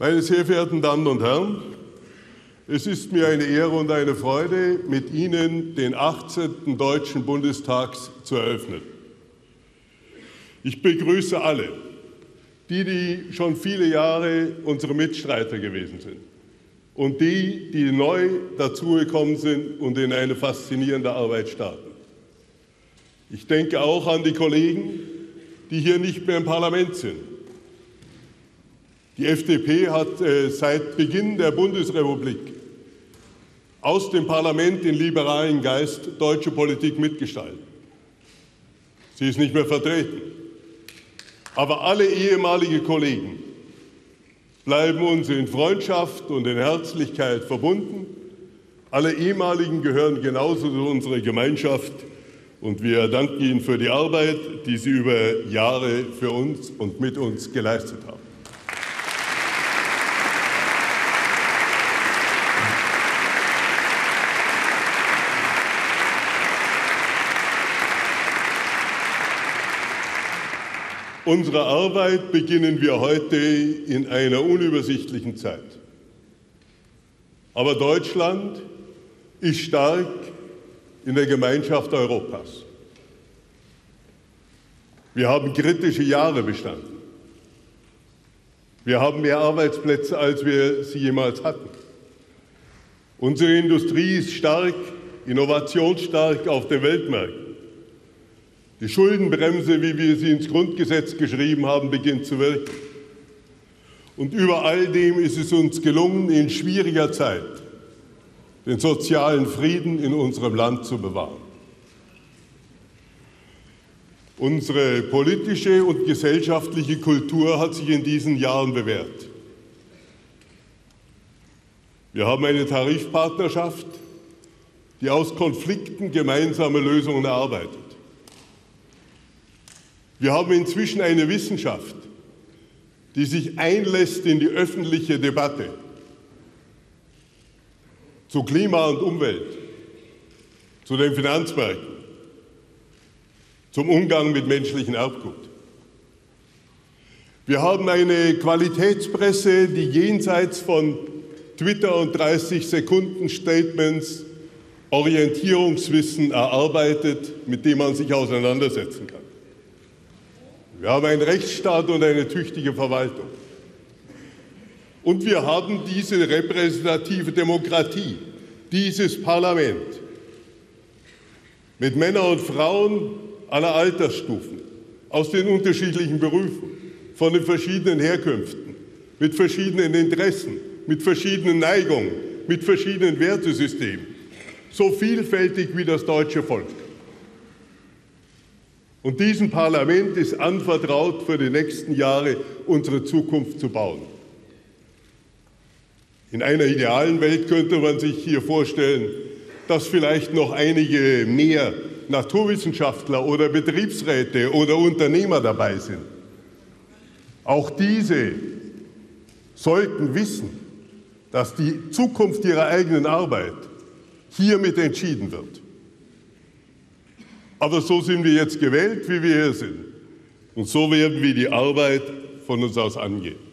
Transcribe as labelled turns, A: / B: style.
A: Meine sehr verehrten Damen und Herren, es ist mir eine Ehre und eine Freude, mit Ihnen den 18. Deutschen Bundestag zu eröffnen. Ich begrüße alle, die, die schon viele Jahre unsere Mitstreiter gewesen sind und die, die neu dazugekommen sind und in eine faszinierende Arbeit starten. Ich denke auch an die Kollegen, die hier nicht mehr im Parlament sind. Die FDP hat äh, seit Beginn der Bundesrepublik aus dem Parlament den liberalen Geist deutsche Politik mitgestaltet. Sie ist nicht mehr vertreten. Aber alle ehemalige Kollegen bleiben uns in Freundschaft und in Herzlichkeit verbunden. Alle ehemaligen gehören genauso zu unserer Gemeinschaft und wir danken Ihnen für die Arbeit, die Sie über Jahre für uns und mit uns geleistet haben. Unsere Arbeit beginnen wir heute in einer unübersichtlichen Zeit. Aber Deutschland ist stark in der Gemeinschaft Europas. Wir haben kritische Jahre bestanden. Wir haben mehr Arbeitsplätze, als wir sie jemals hatten. Unsere Industrie ist stark, innovationsstark auf den Weltmärkten. Die Schuldenbremse, wie wir sie ins Grundgesetz geschrieben haben, beginnt zu wirken. Und über all dem ist es uns gelungen, in schwieriger Zeit den sozialen Frieden in unserem Land zu bewahren. Unsere politische und gesellschaftliche Kultur hat sich in diesen Jahren bewährt. Wir haben eine Tarifpartnerschaft, die aus Konflikten gemeinsame Lösungen erarbeitet. Wir haben inzwischen eine Wissenschaft, die sich einlässt in die öffentliche Debatte zu Klima und Umwelt, zu den Finanzmärkten, zum Umgang mit menschlichem Erbgut. Wir haben eine Qualitätspresse, die jenseits von Twitter und 30 Sekunden Statements Orientierungswissen erarbeitet, mit dem man sich auseinandersetzen kann. Wir haben einen Rechtsstaat und eine tüchtige Verwaltung. Und wir haben diese repräsentative Demokratie, dieses Parlament mit Männern und Frauen aller Altersstufen, aus den unterschiedlichen Berufen, von den verschiedenen Herkünften, mit verschiedenen Interessen, mit verschiedenen Neigungen, mit verschiedenen Wertesystemen, so vielfältig wie das deutsche Volk. Und diesem Parlament ist anvertraut, für die nächsten Jahre unsere Zukunft zu bauen. In einer idealen Welt könnte man sich hier vorstellen, dass vielleicht noch einige mehr Naturwissenschaftler oder Betriebsräte oder Unternehmer dabei sind. Auch diese sollten wissen, dass die Zukunft ihrer eigenen Arbeit hiermit entschieden wird. Aber so sind wir jetzt gewählt, wie wir hier sind. Und so werden wir die Arbeit von uns aus angehen.